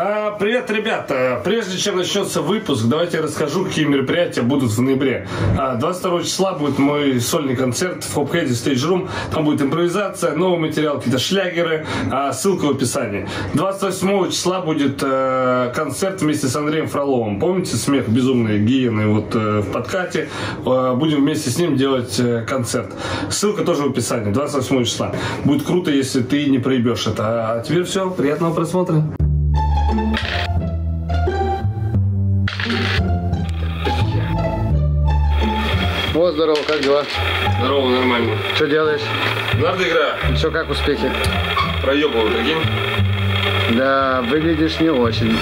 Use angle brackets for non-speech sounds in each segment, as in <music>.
А, привет, ребята! Прежде чем начнется выпуск, давайте я расскажу, какие мероприятия будут в ноябре. А, 22 числа будет мой сольный концерт в Хопхеде Stage Room. Там будет импровизация, новый материал, какие-то шлягеры. А, ссылка в описании. 28 числа будет э, концерт вместе с Андреем Фроловым. Помните смех безумный гиены вот э, в подкате? Э, будем вместе с ним делать концерт. Ссылка тоже в описании. 28 числа. Будет круто, если ты не проебешь это. А теперь все. Приятного просмотра. Вот, здорово, как дела? Здорово, нормально. Что делаешь? Надо игра. Что, как успехи? Проебываю, прикинь. Да, выглядишь не очень.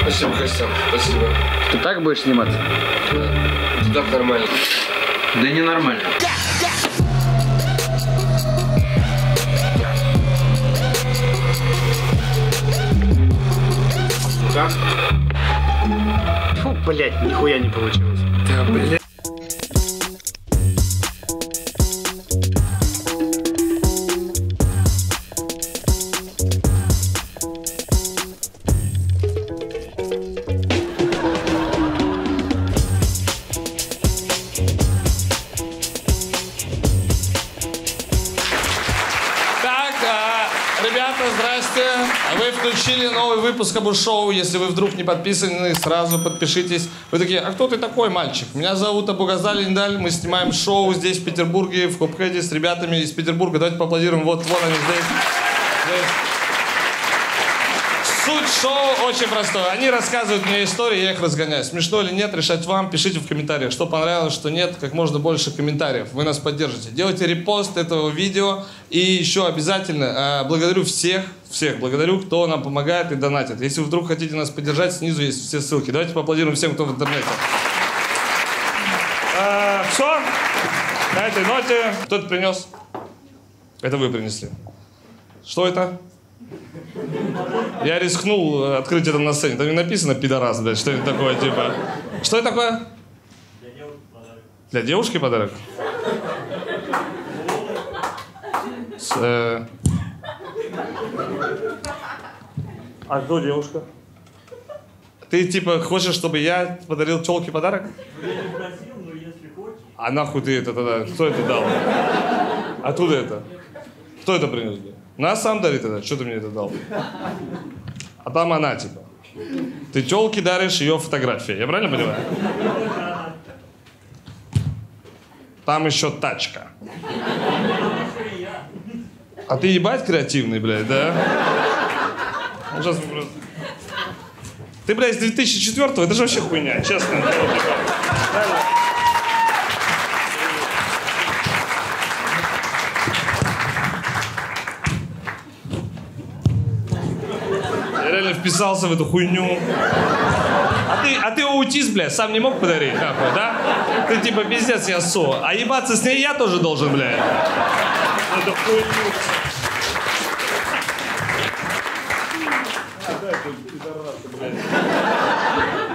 Спасибо, Костян. Спасибо. Ты так будешь сниматься? Так нормально. Да ненормально. Как? Фу, блядь, нихуя не получилось. Да, блядь. Выпуск Абу-шоу. Если вы вдруг не подписаны, сразу подпишитесь. Вы такие, а кто ты такой, мальчик? Меня зовут Абугазаль Индаль. Мы снимаем шоу здесь, в Петербурге, в Хопхеде с ребятами из Петербурга. Давайте поаплодируем. Вот, вон они здесь. Здесь. Суть шоу очень простое. Они рассказывают мне истории, я их разгоняю. Смешно или нет, решать вам. Пишите в комментариях, что понравилось, что нет. Как можно больше комментариев. Вы нас поддержите. Делайте репост этого видео. И еще обязательно э, благодарю всех, всех благодарю, кто нам помогает и донатит. Если вы вдруг хотите нас поддержать, снизу есть все ссылки. Давайте поаплодируем всем, кто в интернете. все. На этой ноте кто это принес? Это вы принесли. Что это? Я рискнул э, открыть это на сцене. Там не написано пидорас, блядь, что это такое, типа. Что это такое? Для девушки подарок. С, э, А кто девушка? Ты типа хочешь, чтобы я подарил телке подарок? А нахуй ты это тогда? Кто это дал? Откуда это? Кто это принес? Нас сам дарит это. Что ты мне это дал? А там она типа. Ты телке даришь ее фотографии. Я правильно понимаю? Там еще тачка. А ты ебать креативный, блядь, да? Сейчас просто- Ты, блядь, с 2004-го, это же вообще хуйня, честно. Я реально вписался в эту хуйню. А ты, а ты аутист, блядь, сам не мог подарить, нахуй, да? Ты типа пиздец, я со. А ебаться с ней я тоже должен, блядь. Это.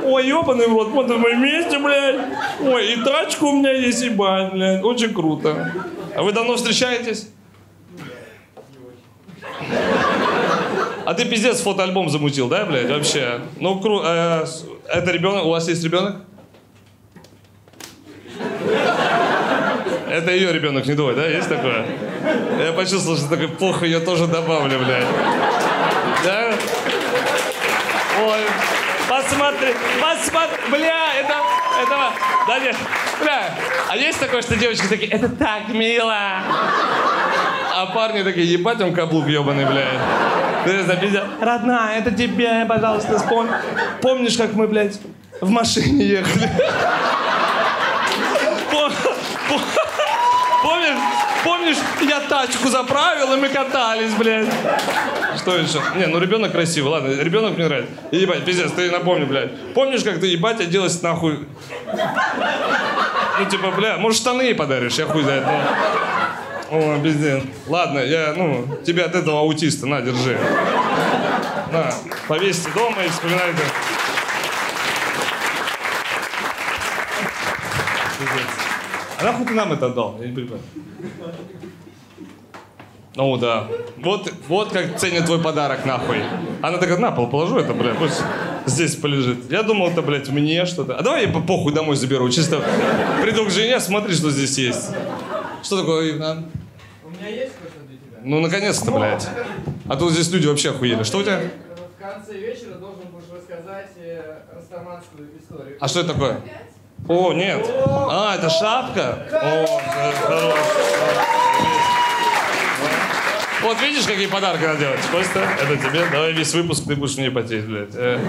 Ой, ебаный рот, вот на моем месте, блядь. Ой, и тачка у меня есть, ебать, блядь. Очень круто. А вы давно встречаетесь? А ты пиздец фотоальбом замутил, да, блядь, вообще? Ну, кру... э, это ребенок? У вас есть ребенок? Это ее ребенок, не твой, да? Есть такое? Я почувствовал, что такой, похуй, ее тоже добавлю, блядь. Да? Ой, посмотри, посмотри, бля, это, это, да нет, бля, а есть такое, что девочки такие, это так мило, а парни такие, ебать он каблук ебаный, блядь. Ты за пиздец. Родная, это тебе, пожалуйста, вспомни. Помнишь, как мы, блядь, в машине ехали? Пом- пом- Помнишь, помнишь, я тачку заправил, и мы катались, блядь. Что еще? Не, ну ребенок красивый, ладно, ребенок мне нравится. Ебать, пиздец, ты напомни, блядь. Помнишь, как ты ебать оделась нахуй? Ну, типа, бля, может, штаны подаришь, я хуй знает. ну. О, пиздец. Ладно, я, ну, тебе от этого аутиста, на, держи. На, повесьте дома и вспоминайте. Пиздец. А нахуй ты нам это отдал? Я не понимаю. Ну да. Вот, вот как ценят твой подарок, нахуй. Она такая, на пол положу это, блядь, пусть здесь полежит. Я думал, это, блядь, мне что-то. А давай я по похуй домой заберу. Чисто приду к жене, смотри, что здесь есть. Что такое, Иван? У меня есть кое-что для тебя. Ну, наконец-то, блядь. А то здесь люди вообще охуели. Что у тебя? В конце вечера должен будешь рассказать э, растаманскую историю. А что это такое? О, нет. А, это шапка? О, хорош. Вот видишь, какие подарки надо делать? Костя, это тебе. Давай весь выпуск ты будешь мне потеть, блядь. Э.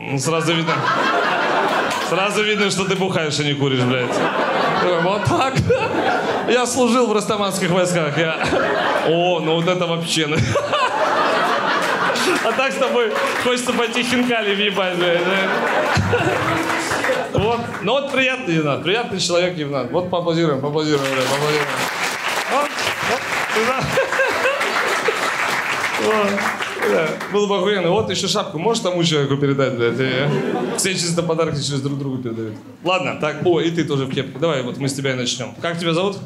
Ну, сразу видно. Сразу видно, что ты бухаешь, а не куришь, блядь. Вот так. Я служил в растаманских войсках. Я... О, ну вот это вообще... ну. А так с тобой хочется пойти хинкали въебать, блядь. Вот. Ну вот приятный Евнат, приятный человек Евнат. Вот поаплодируем, поаплодируем, поаплодируем. Вот, вот, туда. Вот. Да, Было бы охуенно. Вот еще шапку можешь тому человеку передать, блядь? И все чисто подарки через друг другу передают. Ладно, так, о, и ты тоже в кепке. Давай, вот мы с тебя и начнем. Как тебя зовут?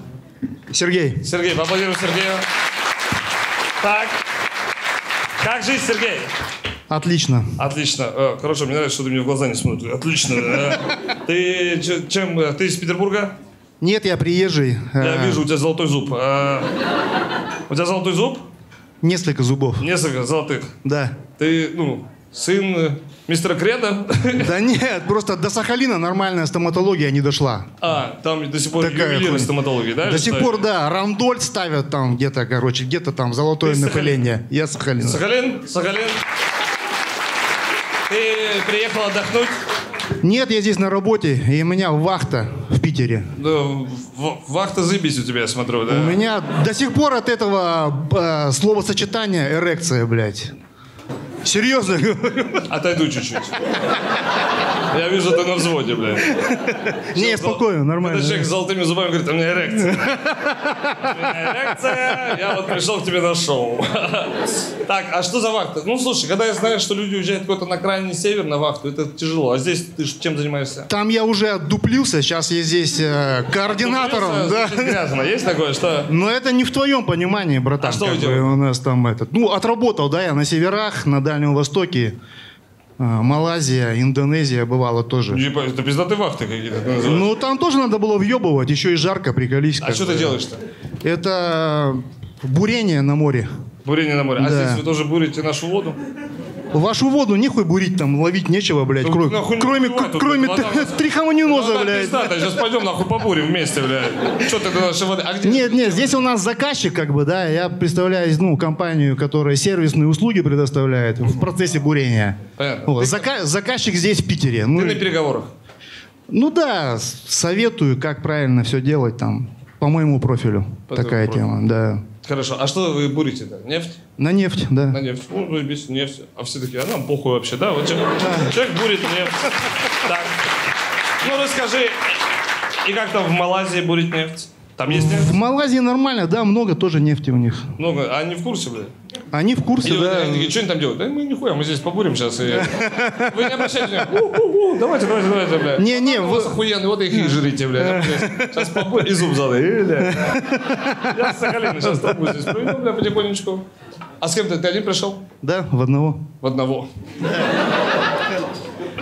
Сергей, Сергей, поаплодируем Сергею. Так. Как жизнь, Сергей? Отлично. Отлично. Э, Хорошо, мне нравится, что ты мне в глаза не смотришь. Отлично. Э, Ты чем? э, Ты из Петербурга? Нет, я приезжий. Я Э, вижу, у тебя золотой зуб. Э, У тебя золотой зуб? Несколько зубов. Несколько золотых. Да. Ты, ну, сын э, мистера Креда? Да нет, просто до Сахалина нормальная стоматология не дошла. А, там до сих пор Такая ювелиры стоматологии, да? До сих пор, да, рандоль ставят там где-то, короче, где-то там золотое Ты напыление. Я с Сахалина. Сахалин? Сахалин? Ты приехал отдохнуть? Нет, я здесь на работе, и у меня вахта в Питере. Да, в- вахта заебись у тебя, я смотрю, да? У меня до сих пор от этого э, словосочетания эрекция, блядь. Серьезно говорю. Отойду чуть-чуть. Я вижу, ты на взводе, блядь. Не, спокойно, нормально. Этот человек с золотыми зубами говорит, у меня эрекция. У меня эрекция, я вот пришел к тебе на шоу. Так, а что за вахта? Ну, слушай, когда я знаю, что люди уезжают куда-то на крайний север на вахту, это тяжело. А здесь ты чем занимаешься? Там я уже отдуплился, сейчас я здесь э, координатором. Да. Грязно. Есть такое, что... Но это не в твоем понимании, братан. А что бы делаете? У нас там этот. Ну, отработал, да, я на северах, на Дальнем Востоке. э, Малайзия, Индонезия бывало тоже. Это пиздатые вахты какие-то. Ну, там тоже надо было въебывать, еще и жарко, приколись. А что ты делаешь-то? Это бурение на море. Бурение на море. А Да. здесь вы тоже бурите нашу воду? Вашу воду нехуй бурить, там ловить нечего, блядь, Ну, кроме, нахуй кроме, буревать тут, кроме вода у нас- трихомониноза, Вода блядь. сейчас пойдем нахуй побурим вместе, блядь. Что ты до нашей воды? А где? Нет, нет, здесь у нас заказчик, как бы, да, я представляю, ну, компанию, которая сервисные услуги предоставляет в процессе бурения. Понятно. Вот, зака- заказчик здесь в Питере. Ну, Ты на переговорах. ну да, советую, как правильно все делать там, по моему профилю. По такая твоему тема, да. Хорошо. А что вы бурите-то? Нефть? На нефть, да. На нефть. Ну, ну, без нефть. А все такие, а нам похуй вообще, да? Вот человек, человек бурит нефть. Так. Ну, расскажи, и как там в Малайзии бурить нефть? Там есть В нефть? Малайзии нормально, да, много тоже нефти у них. Много. А они в курсе, блядь? Они в курсе, Или да. они такие, что они там делают? Да мы нихуя, мы здесь побурим сейчас. И... <laughs> Вы не обращайте внимания. Давайте, давайте, давайте, блядь. Не, не, у вас вы- охуенный, вот их и жрите, блядь. Сейчас побурим. И зуб задай. Э, бля. Я с Сахалина сейчас трубу здесь проведу, бля, потихонечку. А с кем ты? Ты один пришел? Да, в одного. В одного.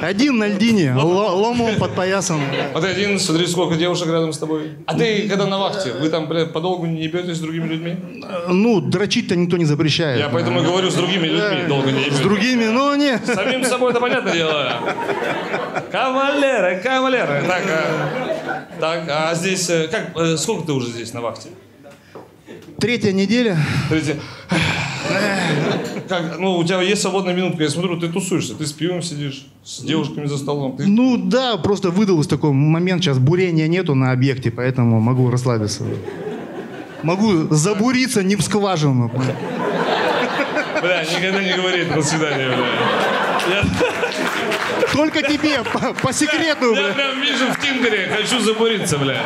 Один на льдине, ло- ломом под поясом. А ты один, смотри, сколько девушек рядом с тобой. А ты, когда на вахте, вы там, блядь, подолгу не ебетесь с другими людьми? Ну, дрочить-то никто не запрещает. Я поэтому и говорю, с другими людьми долго не С другими, ну не. Самим собой это понятное дело. Кавалеры, кавалеры. Так, а, так, а здесь, э, как, э, сколько ты уже здесь на вахте? Третья неделя. Смотрите. Как, ну, у тебя есть свободная минутка, я смотрю, ты тусуешься, ты с пивом сидишь, с девушками за столом. Ты... Ну да, просто выдалось такой момент, сейчас бурения нету на объекте, поэтому могу расслабиться. Могу забуриться не в скважину. Бля, никогда не говори до свидания, бля. Я, Только тебе, по, по секрету, я прям вижу в Тиндере, хочу забуриться, бля.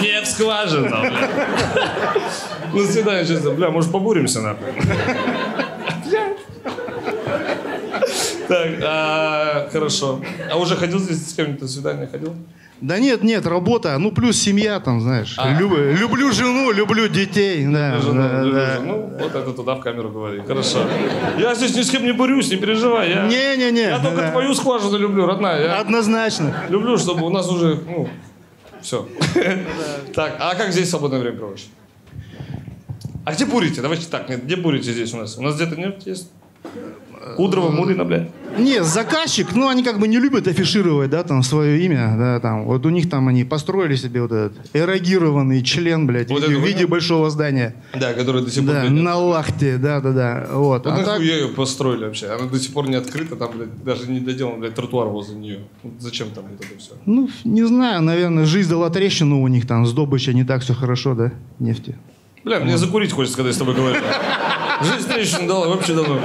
Не в скважину, бля. До свидания, честно. Бля, может, побуримся, нахуй. Так, а, хорошо. А уже ходил здесь с кем-нибудь на свидание? Ходил? Да нет, нет, работа, ну плюс семья там, знаешь. А. Люб- люблю жену, люблю детей. Да, Люблю жену, да, люблю да. жену. Вот это туда в камеру говори. Хорошо. Я здесь ни с кем не борюсь, не переживай. Я, Не-не-не. я только да. твою скважину люблю, родная. Я Однозначно. люблю, чтобы у нас уже, ну, все. Так, а как здесь свободное время проводишь? А где бурите? Давайте так, нет, где бурите здесь у нас? У нас где-то нефть есть? Кудрово, Мурина, блядь. Не, заказчик, ну, они как бы не любят афишировать, да, там, свое имя, да, там. Вот у них там они построили себе вот этот эрогированный член, блядь, Вот в виде, в виде большого здания. Да, который до сих пор, Да, блядь, на лахте, да, да, да. Вот. Вот А так- ее построили вообще? Она до сих пор не открыта, там, блядь, даже не доделан, блядь, тротуар возле нее. Вот Зачем там вот это все? Ну, не знаю, наверное, жизнь дала трещину у них там, с добычей не так все хорошо, да, нефти. Бля, мне закурить хочется, когда я с тобой говорю. Жизнь трещину дала вообще давно.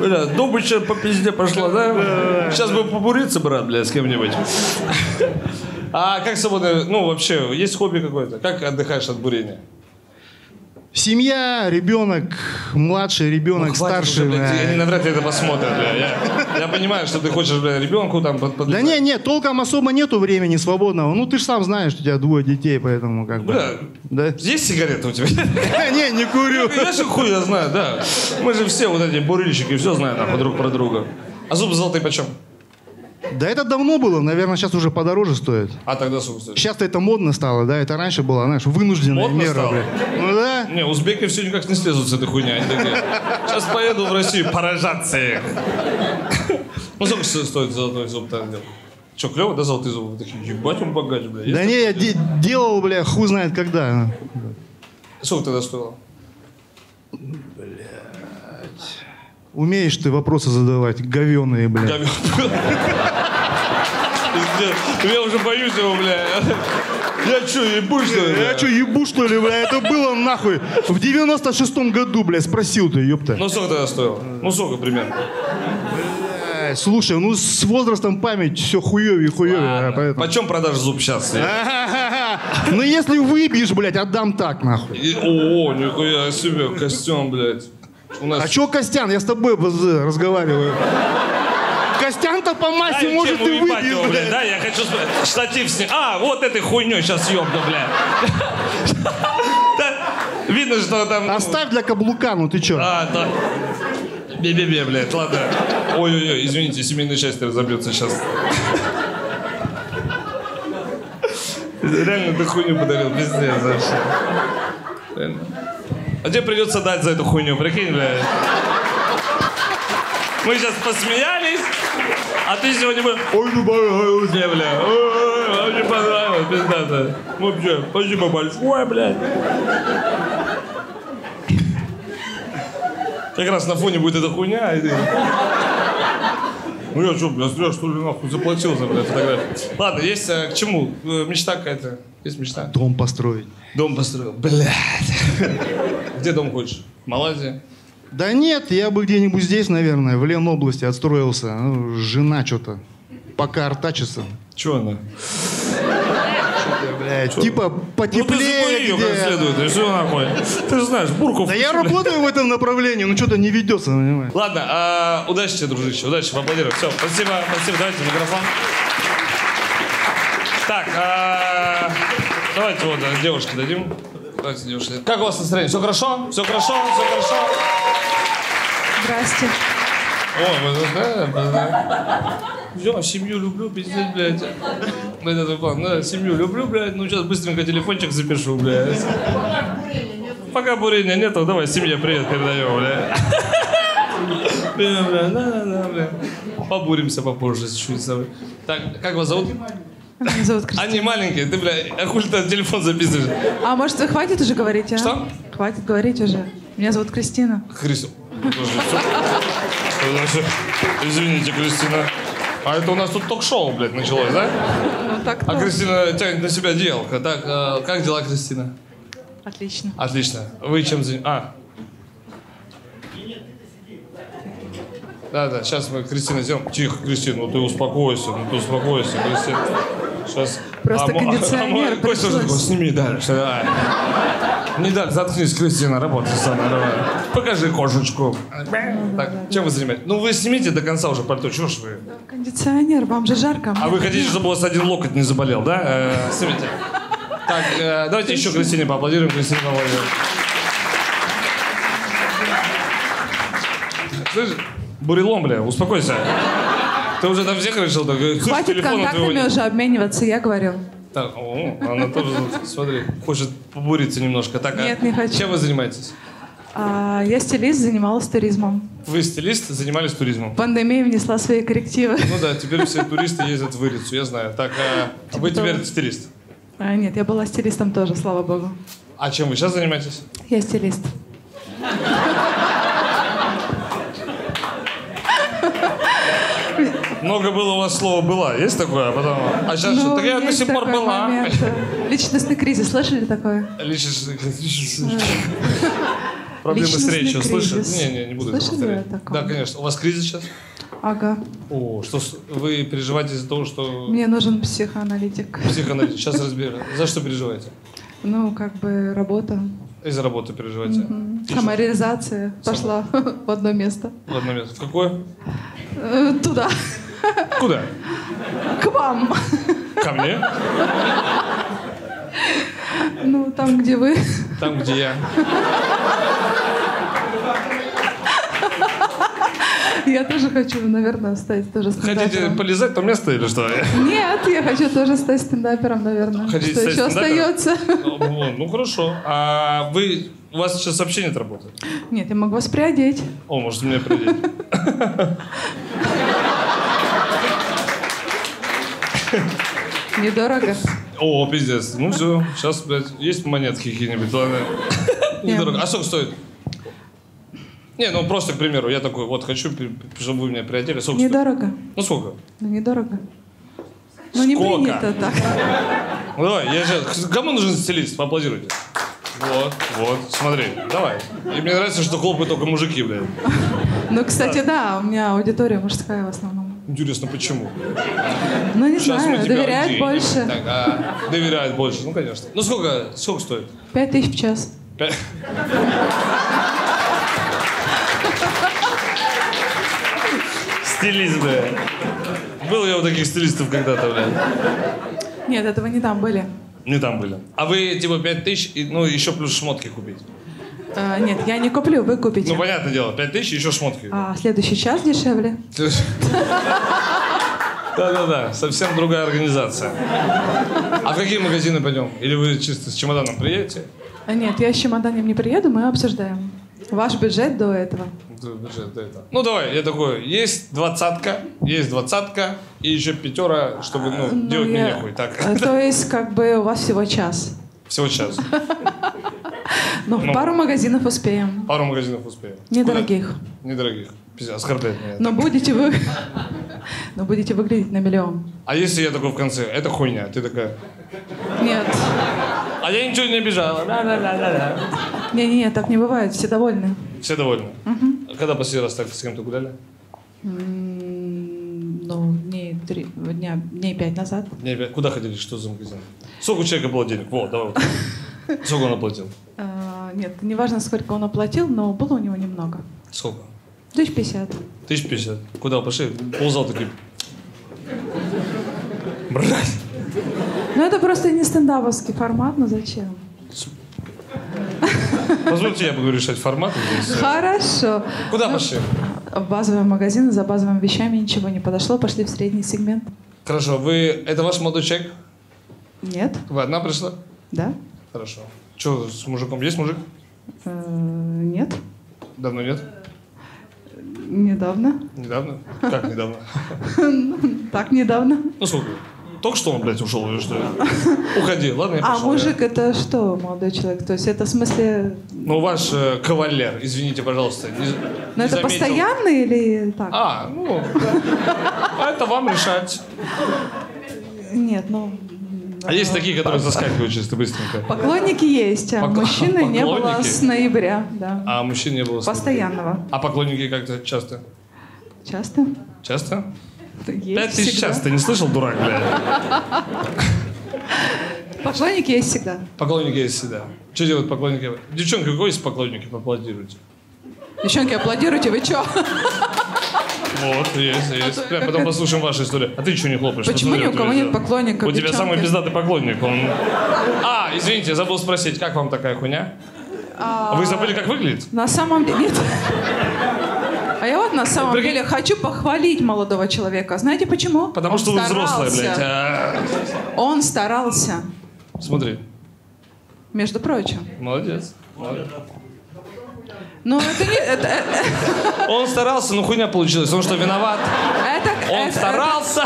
Бля, добыча по пизде пошла, да? Сейчас бы побуриться, брат, бля, с кем-нибудь. А как свободно, ну, вообще, есть хобби какое-то? Как отдыхаешь от бурения? Семья, ребенок, младший ребенок, Ну, старший. уже, блядь, да. Они навряд ли это посмотрят, бля. Я, я понимаю, что ты хочешь, бля, ребенку там под, под- Да не, не, толком особо нету времени свободного. Ну, ты же сам знаешь, что у тебя двое детей, поэтому как бы... Бля, Да? есть сигареты у тебя? <laughs> Не, не курю. Я же хуй я знаю, да. Мы же все вот эти бурильщики, все знаем друг про друга. А зубы золотые почем? Да это давно было, наверное, сейчас уже подороже стоит. А тогда сколько стоит? Сейчас-то это модно стало, да, это раньше было, знаешь, вынужденная Модно мера. стало? блядь. Ну да. Не, узбеки все никак не слезут с этой хуйни. Они такие, сейчас поеду в Россию поражаться их. Ну, сколько сто- стоит золотой зуб там делать? Че, клево, да, золотые зубы? Такие, ебать он богач, бля. Есть Да не, я де- делал, бля, хуй знает когда. Сколько тогда стоило? Умеешь ты вопросы задавать, говеные, бля. Пиздец. Я уже боюсь его, бля. Я что, ебу, что ли? Я что, ебу, что ли, бля? Это было нахуй в 96-м году, бля, спросил ты, ёпта. Ну, сколько тогда стоило? Ну, сколько примерно? Э, Слушай, ну с возрастом память все хуёвее и хуёвее. поэтому- Почем продашь зуб сейчас? Ну если выбьешь, блядь, отдам так, нахуй. И- О, нихуя себе, костюм, блядь. У нас А чё Костян? Я с тобой бз, разговариваю. Костян-то по массе Дай может и выбьет, его, блядь. блядь. Да, я хочу штатив снять. А, вот этой хуйней сейчас ёбну, блядь. <laughs> Видно, что там... ну, Оставь для каблука, ну ты чё? А, да. Бе-бе-бе, блядь, ладно. Ой-ой-ой, извините, семейное счастье разобьется сейчас. <laughs> Реально ты хуйню подарил, пиздец вообще. Реально. А тебе придется дать за эту хуйню, прикинь, блядь. Мы сейчас посмеялись, а ты сегодня бы... Ой, ну понравилось мне, бля. Ой, Очень понравилось, пиздато. Вообще, спасибо большое, блядь. Как раз на фоне будет эта хуйня, и ты... Ну я что, я зря что ли нахуй заплатил за блядь, фотографию. Ладно, есть э, к чему? Э, Мечта какая-то. Есть мечта? Дом построить. Дом построил. Блядь. Где дом хочешь? В Малайзии? Да нет, я бы где-нибудь здесь, наверное, в Ленобласти отстроился. Ну, жена что-то пока артачится. Чего она? Блядь, типа Ну ты потеплее ее как где. следует, и все нахуй. Ты же знаешь, бурку Да я работаю в этом направлении, ну что-то не ведется, понимаешь? Ладно, а, удачи тебе, дружище, удачи, поаплодируем. Все, спасибо, спасибо, давайте микрофон. Так, а, давайте вот девушке дадим. Давайте девушке. Как у вас настроение? Все хорошо? Все хорошо? Все хорошо? Здрасте. Ой, мы тут, да, да. Я семью люблю, пиздец, блядь. Да, это план, да, семью люблю, блядь. Ну, сейчас быстренько телефончик запишу, блядь. Пока бурения нету, давай семье привет передаем, блядь. Бля, бля, да, да, да, бля. Побуримся попозже чуть-чуть. Так, как вас зовут? Меня зовут Кристина. Они маленькие, ты, бля, а хули ты телефон записываешь? А может, хватит уже говорить, а? Что? Хватит говорить уже. Меня зовут Кристина. Христо. Извините, Кристина. А это у нас тут ток-шоу, блядь, началось, да? Ну так А Кристина тянет на себя делка. Так, э, как дела, Кристина? Отлично. Отлично. Вы чем занимаетесь? А. Да, да, сейчас мы Кристина сделаем. Тихо, Кристина, ну ты успокойся, ну ты успокойся, Кристина. Сейчас. Просто мо- кондиционер Костя уже пришлось. такой, сними дальше, давай. Не дать, заткнись, Кристина, работай сама, давай. Покажи кошечку. Так, чем вы занимаетесь? Ну, вы снимите до конца уже пальто, чего ж вы? Кондиционер, вам же жарко. А мне вы хотите, чтобы у вас один локоть не заболел, да? Э, Снимите. Так, э, давайте еще Кристине поаплодируем, Кристине поаплодируем. Слышь, бурелом, бля, успокойся. Ты уже там всех решил? Так, Хватит контактами уже обмениваться, я говорю. Так, о, она тоже, смотри, хочет побуриться немножко. Так, а Нет, не хочу. Чем вы занимаетесь? А, я стилист, занималась туризмом. Вы стилист, занимались туризмом. Пандемия внесла свои коррективы. Ну да, теперь все туристы ездят в Ирицу, я знаю. Так, а вы Типа теперь того. стилист. А, нет, я была стилистом тоже, слава богу. А чем вы сейчас занимаетесь? Я стилист. Много было у вас слова «была». Есть такое? А потом... А сейчас Ну, что? Я до сих пор была. момент. Личностный кризис, слышали такое? Личностный- Проблемы с речью, кризис. Не, не, не буду это Слышали повторять. о таком? Да, конечно. У вас кризис сейчас? Ага. О, что вы переживаете из-за того, что Мне нужен психоаналитик. психоаналитик. Сейчас разберем. За что переживаете? Ну, как бы работа. Из-за работы переживаете. И Хамаризация пошла <laughs> в одно место. В одно место. В какое? Э, Туда. Куда? К вам. Ко мне? Ну, там, где вы. Там, где я. Я тоже хочу, наверное, стать тоже Хотите стендапером. полезать то место или что? Нет, я хочу тоже стать стендапером, наверное. Хотите Что еще остается? Ну, ну, хорошо. А вы... У вас сейчас сообщение работает? Нет, я могу вас приодеть. О, может, мне придет. <laughs> Недорого. О, пиздец. Ну все, сейчас, блядь, есть монетки какие-нибудь, ладно. Недорого. А сколько стоит? Не, ну просто, к примеру, я такой, вот хочу, чтобы вы меня приодели. Сколько стоит? Недорого. Ну сколько? Ну, недорого. Ну, не принято так. Ну давай, я сейчас... Кому нужен стилист? Поаплодируйте. Вот, вот, смотри, давай. И мне нравится, что хлопают только мужики, блядь. Ну, кстати, да, у меня аудитория мужская в основном. Интересно, почему? Ну, не Сейчас знаю, доверяют удивим. больше. Так, а, доверяют больше, ну конечно. Ну сколько, сколько стоит? Пять тысяч в час. Пять- Стилист, бля. Был я у таких стилистов когда-то, бля. Нет, этого не там были. Не там были. А вы, типа, пять тысяч, и, ну, еще плюс шмотки купить. А, нет, я не куплю, вы купите. Ну, понятное дело, пять тысяч, еще шмотки. А следующий час дешевле. <laughs> Да-да-да, совсем другая организация. А в какие магазины пойдем? Или вы чисто с чемоданом приедете? А, нет, я с чемоданом не приеду, мы обсуждаем. Ваш бюджет до этого. Бюджет, да, это. Ну давай, я такой, есть двадцатка, есть двадцатка, и еще пятера, чтобы ну, Ну, делать я- мне нехуй. Так, То есть, как бы у вас всего час. всего час. <laughs> Ну, в Ну. пару магазинов успеем. Пару магазинов успеем. Недорогих. Куда? Недорогих. Оскорбляет меня. Но будете вы... Но будете выглядеть на миллион. А если я такой в конце, это хуйня, ты такая, Нет. а я ничего не обижала. Не-не-не, так не бывает, все довольны. Все довольны? А когда последний раз так с кем-то гуляли? Ну, дней три, дня, дней пять назад. Не, опять- куда ходили, что за магазин? Сколько у человека было денег? Вот, давай. вот. Сколько он оплатил? А, нет, не важно, сколько он оплатил, но было у него немного. Сколько? Тысяч пятьдесят. Тысяч пятьдесят. Куда пошли? Ползал такой. Брать. Ну, это просто не стендаповский формат, ну зачем? Позвольте, я буду решать формат здесь. Хорошо. Куда пошли? В базовый магазин за базовыми вещами ничего не подошло, пошли в средний сегмент. Хорошо, вы... Это ваш молодой человек? Нет? Вы одна пришла? Да? Хорошо. Что с мужиком? Есть мужик? Э, Нет? Давно нет? Недавно? Недавно? Как недавно? <laughs> Так, недавно. Ну сколько? Только что он, блядь, ушел или что? Уходи, ладно, я А пошел. мужик это что, молодой человек? То есть это в смысле... Ну, ваш э, кавалер, извините, пожалуйста. не- Ну не это заметил. постоянно или так? А, ну, а <laughs> это вам решать. Нет, ну... А есть такие, которые заскакивают чисто быстренько. Поклонники есть, а Пок- мужчины не было с ноября, да. А мужчин не было. Постоянного. А поклонники как-то часто? Часто? Часто? Есть Пять тысяч всегда. час. Ты не слышал, дурак, блядь? Поклонники есть всегда. Поклонники есть всегда. Что делают поклонники? Девчонки, у кого есть поклонники? Поаплодируйте. Девчонки, аплодируйте, вы чё? Вот, есть, есть. Прям потом послушаем вашу историю. А ты что не хлопаешь? Почему ни у кого нет поклонников, У тебя самый пиздатый поклонник. Он... А, извините, забыл спросить, как вам такая хуйня? А, Вы забыли, как выглядит? На самом деле... Нет. А я вот на самом Прикинь. деле хочу похвалить молодого человека. Знаете почему? Потому Он что вы старался. блядь. а. Он старался, Смотри, между прочим. молодец. молодец. Но это не... Это, это, Он старался, но хуйня получилась. Он что, виноват? это- Он это- старался.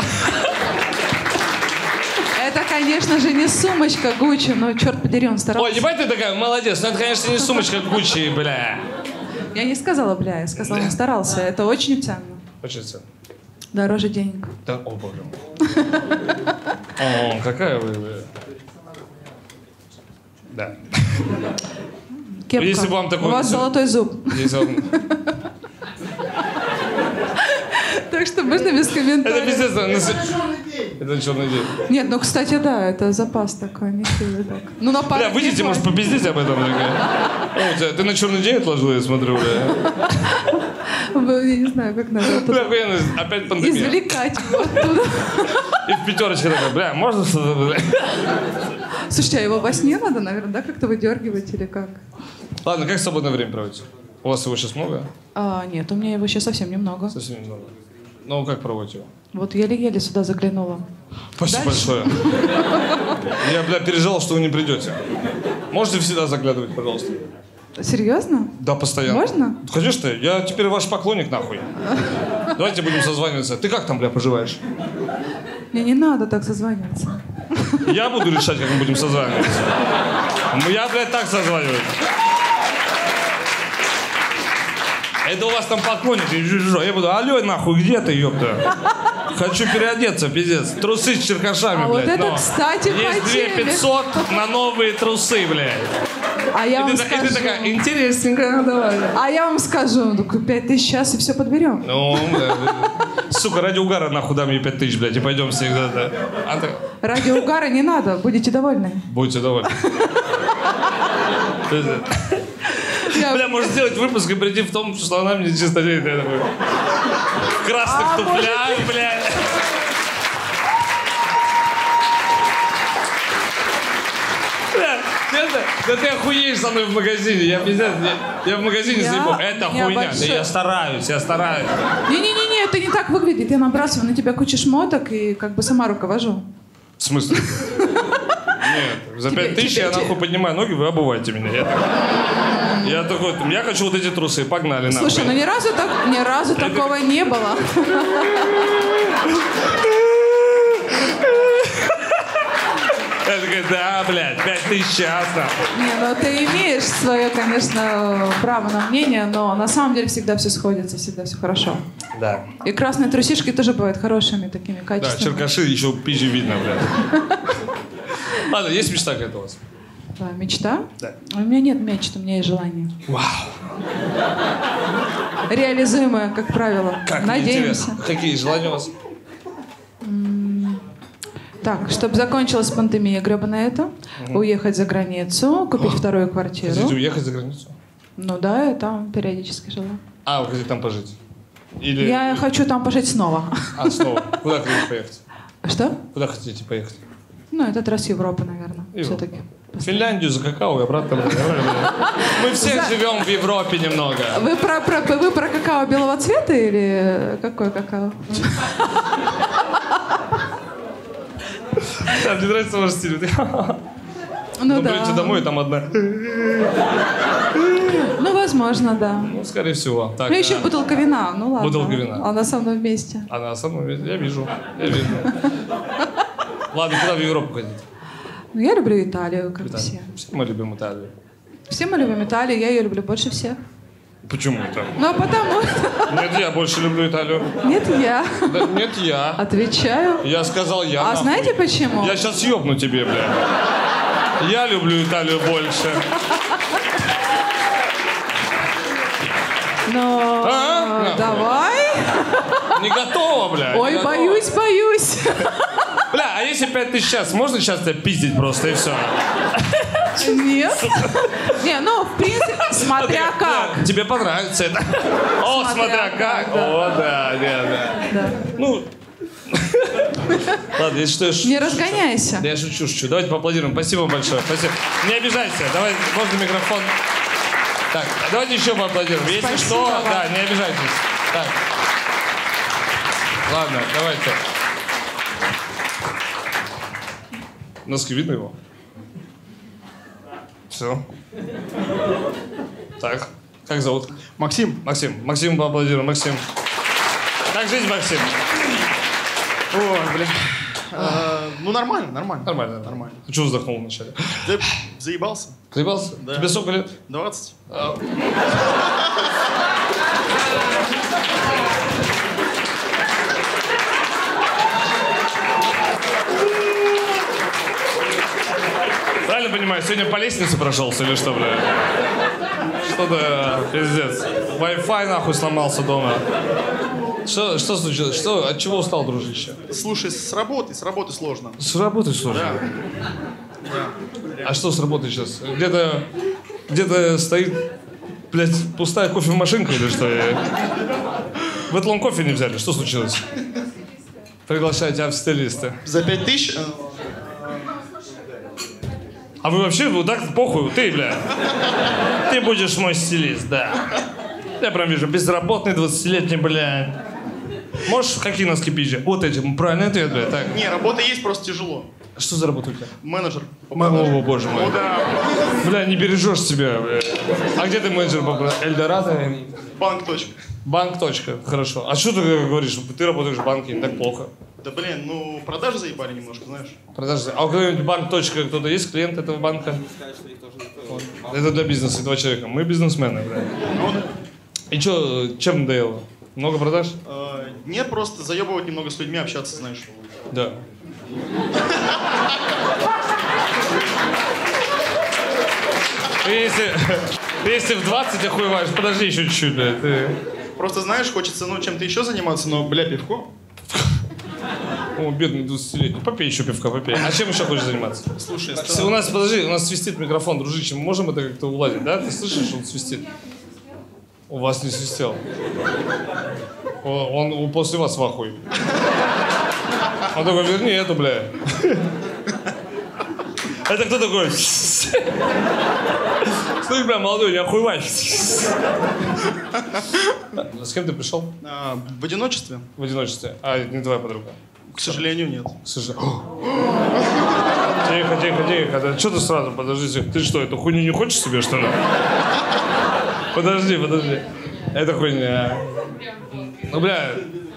Это, конечно же, не сумочка Гуччи, но черт подери, он старался. Ой, ебать ты такая, молодец. Ну это, конечно, не сумочка Гуччи, бля. Я не сказала, бля, я сказала, он старался. Это очень ценно. Очень ценно. Дороже денег. Да, о, боже. О, какая вы, бля. Да. Кепка. Если бы вам такой- У вас золотой зуб. Если Так что можно без Это комментариев. пиздец. на се- Это черный день. Нет, ну, кстати, да, это запас такой, нехилый так. Ну, на пару Бля, выйдите, может, попиздить об этом. О, тебя- ты на черный день отложил, я смотрю, бля. Я не знаю, как надо Бля, это охуенно, опять пандемия. извлекать его оттуда. И в пятерочке такая, бля, можно что-то, бля? Слушайте, а его во сне надо, наверное, да, как-то выдергивать или как? Ладно, как свободное время проводите? У вас его сейчас много? А, нет, у меня его сейчас совсем немного. Совсем немного. Ну, как проводите его? Вот еле-еле сюда заглянула. Спасибо Дальше. большое. <laughs> Я, бля, переживал, что вы не придете. Можете всегда заглядывать, пожалуйста? Серьезно? Да, постоянно. Можно? Конечно, я теперь ваш поклонник, нахуй. Давайте будем созваниваться. Ты как там, бля, поживаешь? Мне не надо так созваниваться. Я буду решать, как мы будем созваниваться. Я, блядь, так созваниваюсь. Это у вас там поклонники. жу-жу-жу. Я буду, алло, нахуй, где ты, ёпта? Хочу переодеться, пиздец. Трусы с черкашами, А вот блядь. это, но кстати, Есть по 2 теме. 500 на новые трусы, блядь. А я вам скажу... такая, интересненько, давай. А я вам скажу, только пять тысяч сейчас и все подберем. Ну, сука, ради угара нахуй дам ей 5 тысяч, блядь, и пойдем всегда, да. А так, Ради угара не надо, будете довольны. будьте довольны. Бля, может сделать выпуск и прийти в том, что она мне чисто в красных А, туфлях, бля. Честно, да ты охуеешь со мной в магазине. Я, пиздец, я, я в магазине Я заебу. Это не хуйня. Да обольщаю. я стараюсь, я стараюсь. Не-не-не, это не так выглядит. Я набрасываю на тебя кучу шмоток и как бы сама руковожу. В смысле? Нет, за пять тысяч тебе- я нахуй поднимаю ноги, вы обувайте меня. Я такой, я такой, я хочу вот эти трусы, погнали нахуй. Слушай, ну ни разу, так, ни разу такого не было. <laughs> Я такой, да, блядь, пять тысяч час, нахуй. Не, ну ты имеешь свое, конечно, право на мнение, но на самом деле всегда все сходится, всегда все хорошо. Да. И красные трусишки тоже бывают хорошими, такими Да, качественными. черкаши еще пизже видно, блядь. <laughs> Ладно, есть мечта какая-то у вас? Да, мечта? Да. У меня нет мечт, у меня есть желание. Вау. Реализуемое, как правило. Как Надеемся. Какие желания у вас? Так, чтобы закончилась пандемия гребаная это, уехать за границу, купить вторую квартиру. Хотите уехать за границу? Ну да, я там периодически жила. А, вы хотите там пожить? Или... Я хочу там пожить снова. А, снова. Куда хотите поехать? Что? Куда хотите поехать? Ну, этот раз Европа, наверное, все-таки. Финляндию за какао и обратно. Мы все живем в Европе немного. Вы про, про, вы про какао белого цвета или какой какао? Да, мне нравится ваш стиль. <laughs> Ну Ну, да. придете домой, и там одна. Ну, возможно, да. Ну, скорее всего. Так, Ну, еще бутылка вина, ну ладно. Бутылка вина. Она со мной вместе. А на самом деле, я вижу. Я вижу. <laughs> Ладно, куда в Европу хотите? Ну, я люблю Италию, как Италию. все. Все мы любим Италию. Все мы любим Италию, я ее люблю больше всех. Почему это? Ну, а потому... <laughs> Нет, я больше люблю Италию. Нет, я. Да, нет, я. Отвечаю. Я сказал я. А нахуй. знаете почему? Я сейчас ёбну тебе, бля. Я люблю Италию больше. Но... А? Нахуй. Давай. Не готова, бля. Ой, боюсь, боюсь. А если 5 тысяч в час, можно сейчас тебя пиздить просто и все? Нет. Не, ну, в принципе, <laughs> смотря как. Тебе понравится это. О, Смотря как. О, да, да, да. Да. Ну, <laughs> ладно, если что, я шу- Не разгоняйся. Да я шучу, шучу. Давайте поаплодируем. Спасибо вам большое. Спасибо. Не обижайся. Давай, можно микрофон. Так, а давайте еще поаплодируем. Если Спасибо что, вам. да, не обижайтесь. Так. Ладно, давайте. Носки видно его? Все. Так. Как зовут? Максим, Максим. Максим, поаплодируем. Максим. Как жизнь, Максим? ой, блин. А, ну, нормально, нормально. Нормально. Нормально. Чего вздохнул вначале? Да, заебался. Заебался? Да. Тебе сколько лет? 20. Правильно понимаю, сегодня по лестнице прошелся или что, бля? Что-то пиздец. Wi-Fi нахуй сломался дома. Что, что случилось? Что, от чего устал, дружище? Слушай, с работы, с работы сложно. С работы, ли? Да. А что с работы сейчас? Где-то, где-то стоит, блядь, пустая кофемашинка или что? В Этлон кофе не взяли. Что случилось? Приглашайте автостилиста. За 5 тысяч? А вы вообще, вот так похуй, ты, бля. Ты будешь мой стилист, да. Я прям вижу, безработный 20-летний, бля. Можешь какие носки пизжи? Вот эти, правильный ответ, бля. Так, Не, работа есть, просто тяжело. что за работа у тебя? Менеджер. по О, боже мой. Ну да, Бля, не бережешь себя, бля. А где ты менеджер по? Эльдорадо? банк точка. Банк, точка. Хорошо. А что ты говоришь? Ты работаешь в банке, не так плохо. Да блин, ну продажи заебали немножко, знаешь. Продажи. А у кого-нибудь банк, точка, кто-то есть, клиент этого банка? Вот. Это для бизнеса, два человека. Мы бизнесмены, бля. Ну, И что, чем надоело? Много продаж? э, нет, просто заебывать немного с людьми, общаться, знаешь. Да. Ты Если, ты <laughs> если в 20 охуеваешь, подожди еще чуть-чуть, блядь. Ты... Просто знаешь, хочется, ну, чем-то еще заниматься, но, бля, пивко. О, бедный 20-летний. Попей еще пивка, попей. А чем еще хочешь заниматься? Слушай, Все, У нас, подожди, у нас свистит микрофон, дружище. Мы можем это как-то уладить, да? Ты слышишь, он свистит? У вас не свистел. Он, он после вас в ахуе. Он такой, верни эту, бля. Это кто такой? Слышь, бля, молодой, не охуевай. С кем ты пришел? а, в одиночестве, В одиночестве. А, не твоя подруга. К сожалению, нет. К сожалению. <gasps> Тихо, тихо, тихо. Что ты сразу, подожди. Ты что, эту хуйню не хочешь себе, что ли? Подожди, подожди. Это хуйня. Ну, бля,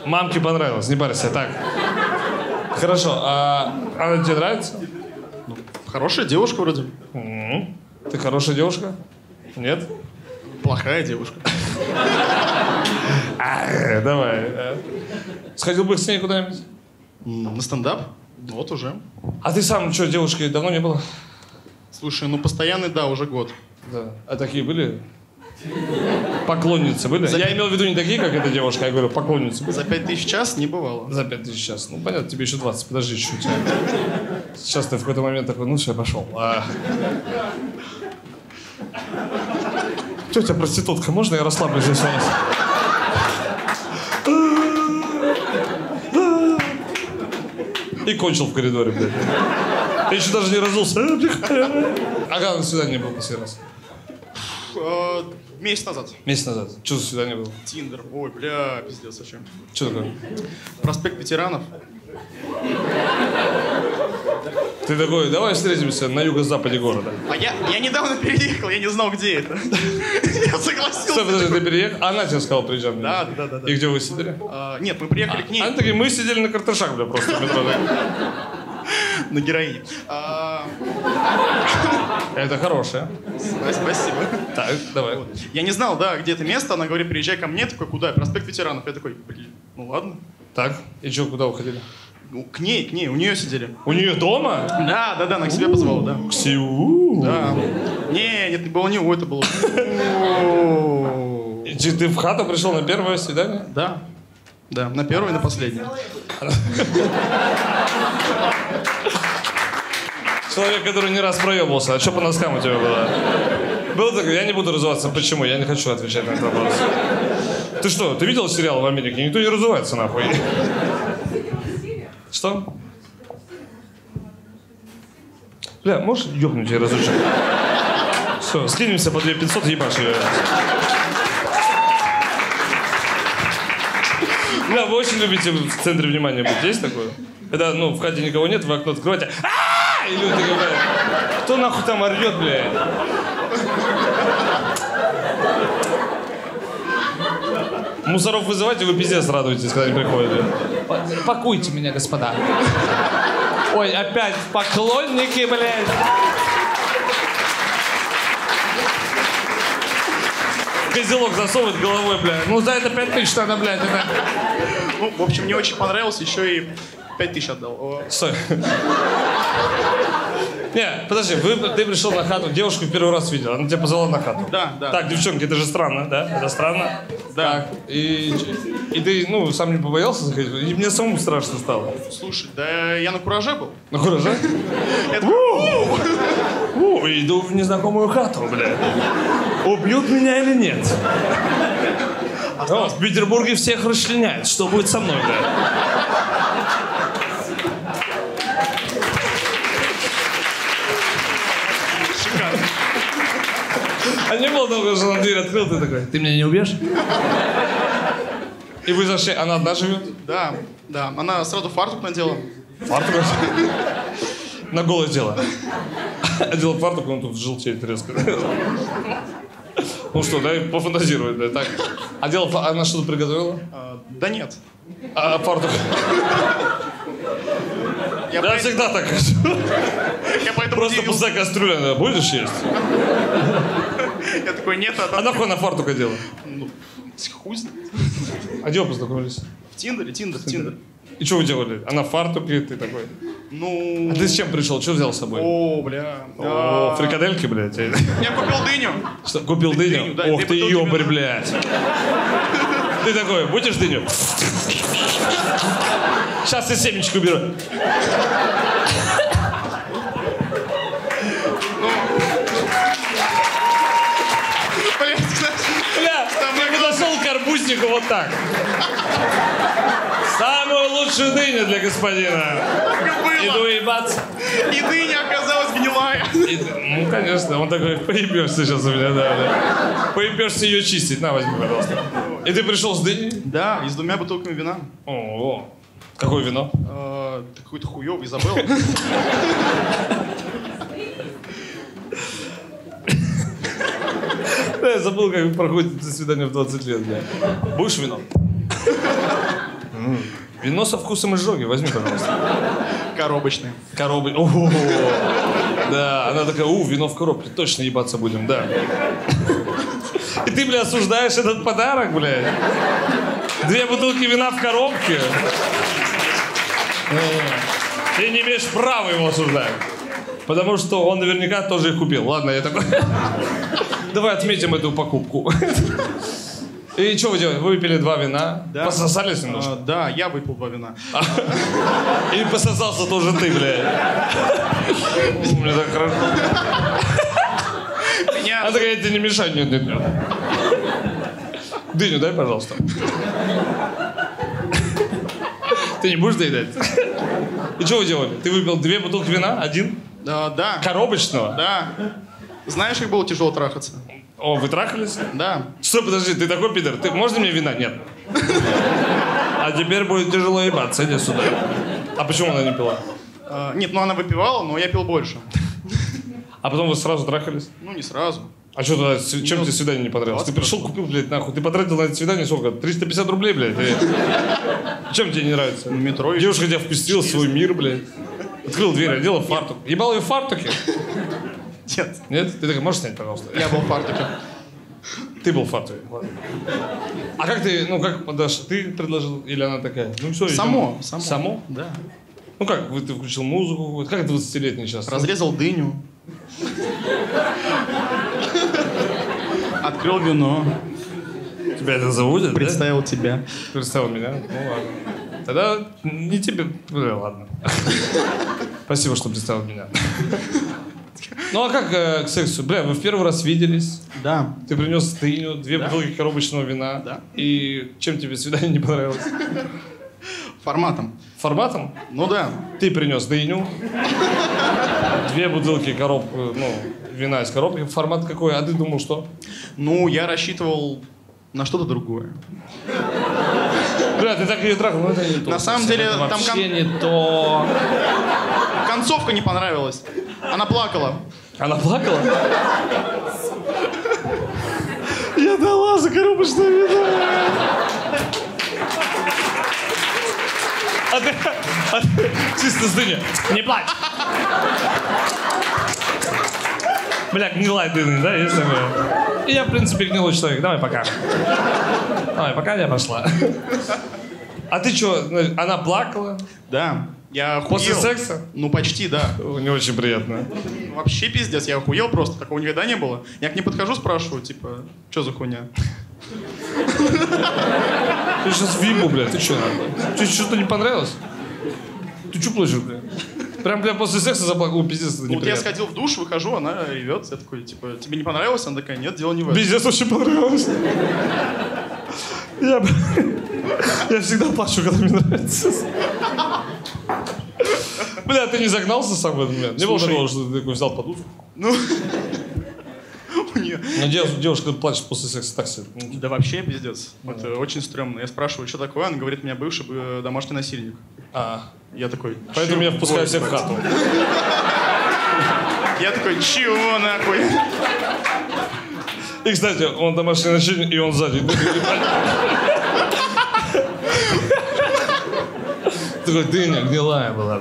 мамке понравилось, не парься, так. Хорошо, а она тебе нравится? Хорошая девушка вроде. М. Ты хорошая девушка? Нет? Плохая девушка. <laughs> Давай. Сходил бы с ней куда-нибудь? На стендап? Вот уже. А ты сам что, девушкой давно не было? Слушай, ну постоянный, да, уже год. Да. А такие были? Поклонницы были? Я имел в виду не такие, как эта девушка, я говорю, поклонницы были. За пять тысяч час не бывало. За 5 тысяч час. Ну, понятно, тебе еще 20, подожди чуть-чуть. Сейчас ты в какой-то момент такой, ну все, я пошел. А. Тетя проститутка, можно я расслаблюсь здесь у вас? И кончил в коридоре, блядь. Ты еще даже не разулся. А как на свидание был последний раз? Э, Месяц назад. Месяц назад. Что за свидание было? Тиндер. Ой, бля, пиздец вообще. Что такое? Проспект ветеранов. Ты такой, давай встретимся на юго-западе города. А я, я недавно переехал, я не знал, где это. <laughs> Я согласился. подожди, ты переехал? А она тебе сказала, приезжай. Да, да, да. И где вы сидели? А, Нет, мы приехали к ней Они такие, мы сидели на карташах, бля, просто в метро. <laughs> на героине. А, <laughs> Это хорошее. сп- Спасибо. Так, давай. Я не знал, да, где это место. Она говорит, приезжай ко мне. Такой, куда? Проспект ветеранов. Я такой, блин, ну ладно. Так, и что, куда вы ходили? Ну, к ней, к ней, у нее сидели. У нее дома? Да, да, да, она к себе позвала, да. Ксю. Да. Не, нет, это было не у, это было. Ты в хату пришел на первое свидание? Да. Да, на первый и на последний. <laughs> Человек, который не раз проебался. А что по носкам у тебя было? Был такой? Я не буду разуваться. Почему? Я не хочу отвечать на этот вопрос. Ты что, ты видел сериал в Америке? Никто не разувается, нахуй. Что? Бля, можешь ёбнуть я разочек? Все, скинемся по 2500 ебашь её. Бля, вы очень любите в центре внимания быть. Есть такое? Когда, ну, в хате никого нет, вы окно открываете. И люди бля, кто нахуй там орет, бля? Мусоров вызывайте, вы пиздец радуетесь, когда они приходят. бля. Пакуйте меня, господа. Ой, опять поклонники, блядь. Козелок засовывает головой, бля. Ну, за это 5 тысяч надо, блядь, это... Ну, в общем, мне очень понравился, еще и 5 тысяч отдал. Стой. Не, подожди, вы, ты пришел на хату, девушку первый раз видел, она тебя позвала на хату. Да, да. Так, девчонки, это же странно, да? Это странно. Да. Так, и, и ты, ну, сам не побоялся заходить? И мне самому страшно стало. Слушай, да я на кураже был. На кураже? <laughs> Иду в незнакомую хату, бля. Убьют меня или нет? О, в Петербурге всех расчленяют. Что будет со мной, бля? А не было такого, что он дверь открыл, ты такой, ты меня не убьешь? И вы зашли, она одна живет? Да, да. Она сразу фартук надела. Фартук? На голое тело. Одела фартук, он тут желтеет резко. Ну что, дай пофантазировать, да, так. Одела, фа- она что-то приготовила? А, да нет. А фартук? Я, Я по- всегда так хочу. я поэтому Просто удивился. пустая кастрюля, да, будешь есть? Я такой, нет, а А нахуй она фартук одела? Ну, хуй знает. А где вы познакомились? В Тиндере, Тиндер, Тиндер. И что вы делали? Она в фартуке, ты такой. Ну... А ты с чем пришел? Что взял с собой? О, бля. О, А, фрикадельки, блядь. Я купил дыню. Что, купил дыню? Ох ты ёбарь, блядь. Ты такой, будешь дыню? Сейчас я семечку беру. Так. Самую лучшую дыню для господина. так и Иду было. ебаться. И дыня оказалась гнилая. И ну, конечно, он такой, поебешься сейчас у меня, да, да. Поебешься ее чистить, на, возьми, пожалуйста. И ты пришел с дыней? Да, и с двумя бутылками вина. О, какое вино? А, ты какой-то хуёвый, забыл. <laughs> <laughs> я забыл, как проходит свидание в 20 лет, бля. Будешь вино? Вино со вкусом изжоги, возьми, пожалуйста. Коробочный. Коробы. Да, она такая, у, вино в коробке, точно ебаться будем, да. И ты, бля, осуждаешь этот подарок, блядь? Две бутылки вина в коробке? Э, Ты не имеешь права его осуждать. Потому что он наверняка тоже их купил. Ладно, я такой... Давай отметим эту покупку. И что вы делаете? Вы выпили два вина, Да. пососались немножко. А, да, я выпил два вина. <laughs> И пососался тоже ты, блядь. <laughs> Мне так хорошо. Она такая, я тебе не мешаю. Нет, нет, нет. Дыню дай, пожалуйста. <laughs> Ты не будешь доедать? И что вы делали? Ты выпил две бутылки вина? Один? Да, Коробочного? да. Знаешь, как было тяжело трахаться? О, вы трахались? Да. Стой, подожди, ты такой пидор. Ты, можно мне вина? Нет. <laughs> А теперь будет тяжело ебаться. Иди сюда. А почему она не пила? А, нет, ну она выпивала, но я пил больше. А потом вы сразу трахались? Ну, не сразу. А что тогда, чем тебе свидание не понравилось? Ты пришел, купил, блядь, нахуй. Ты потратил на это свидание сколько? 350 рублей, блядь. Чем тебе не нравится? Ну, метро. Девушка тебя впустила в свой мир, блядь. Открыл дверь, одела фартук. Ебал ее в фартуке? Нет, Нет? Ты такая, можешь снять, пожалуйста? я был в фартуке. Ты был. Ладно. А как ты, ну как, Даша, ты предложил, или она такая? Ну все, идем. Само, само. Само? Да. Ну как, ты включил музыку, как 20-летний сейчас? Разрезал дыню. Открыл вино. тебя это заводит, да? Представил тебя. Представил меня? Ну ладно. Тогда не тебе... Бля, ладно. <laughs> Спасибо, что представил меня. <laughs> Ну а как э, к сексу? Бля, вы в первый раз виделись. Да. Ты принес стыню, две Да. бутылки коробочного вина. Да. И чем тебе свидание не понравилось? <laughs> Форматом. Форматом? Ну да. Ты принес дыню, две бутылки короб, э, ну, вина из коробки. Формат какой? А ты думал, что? Ну, я рассчитывал на что-то другое. Бля, ты так ее трахал, ну это не то. На самом деле, это там вообще кон- не то. Концовка не понравилась. Она плакала. Она плакала? Я дала за коробочное вино. А ты, а ты чисто с дыни. Не плачь. Бля, гнилая дыня, да, есть такое? И я, в принципе, гнилой человек. Давай пока. Давай, пока я пошла. А ты что, она плакала? Да. Я охуел. После секса? Ну, почти, да. Не очень приятно. Вообще пиздец, я охуел просто, такого никогда не было. Я к ней подхожу, спрашиваю, типа, что за хуйня? Ты сейчас вибу, бля, ты что? Тебе что-то не понравилось? Ты что плачешь, бля? Прям, бля, после секса заплакал, пиздец, это Вот я неприятно. сходил в душ, выхожу, она ревет. Я такой, типа, тебе не понравилось? Она такая, нет, дело не в этом. Пиздец, очень понравилось. Я, я всегда плачу, когда мне нравится. Бля, ты не загнался сам в этот момент? Не было такого, что ты такой взял подушку? Ну, <laughs> у нее... Но девушка, плачет после секса так себе. Ну, Да вообще пиздец. Это очень стрёмно. Я спрашиваю, что такое? Она говорит, меня бывший э, домашний насильник. А, Я такой, поэтому «Чё? я впускаю всех в блядь». хату. <laughs> Я такой, чего нахуй? И, кстати, он домашний начальник, и он сзади. <laughs> Такой, дыня гнилая была.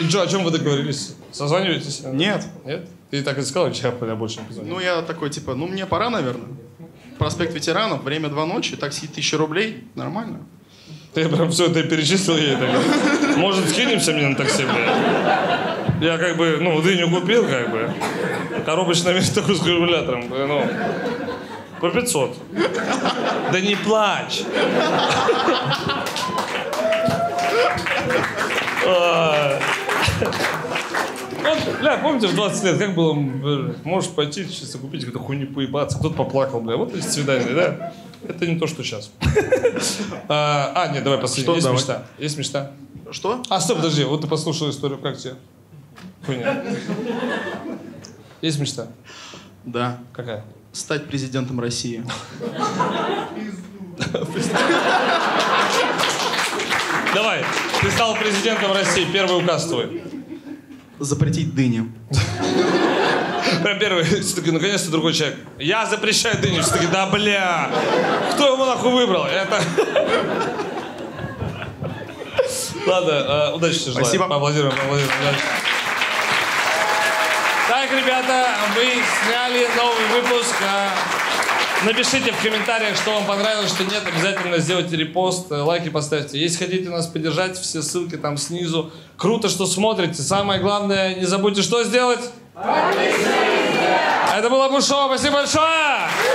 И что, о чем вы договорились? Созваниваетесь? Нет. Нет? Ты так и сказал, я я больше не позвоню. Ну, я такой, типа, ну, мне пора, наверное. Проспект ветеранов, время два ночи, такси тысяча рублей, нормально. Ты прям все это перечислил ей так. Может, скинемся мне на такси, бля? Я как бы, ну, дыню купил, как бы. Коробочный вес такой с регулятором, ну. По 500. Да не плачь. Вот, бля, помните, в 20 лет, как было, можешь пойти чисто купить какую-то хуйню поебаться, кто-то поплакал, бля, вот и свидание, да? Это не то, что сейчас. А, а, нет, давай последний. Есть мечта? Есть мечта? Что? А, стоп, подожди, вот ты послушал историю, как тебе? Хуйня. Есть мечта? Да. Какая? Стать президентом России. <laughs> Давай, ты стал президентом России, первый указ твой. Запретить дыни. Прям первый, все-таки, наконец-то другой человек. Я запрещаю дыню. Все-таки, да бля. Кто его нахуй выбрал? Это... Ладно, э, удачи тебе желаю. Спасибо. Поаплодируем, поаплодируем. удачи. Так, ребята, вы сняли новый выпуск. Напишите в комментариях, что вам понравилось, что нет. Обязательно сделайте репост, э, лайки поставьте. Если хотите нас поддержать, все ссылки там снизу. Круто, что смотрите. Самое главное, не забудьте, что сделать. Это было Бушоу. Спасибо большое!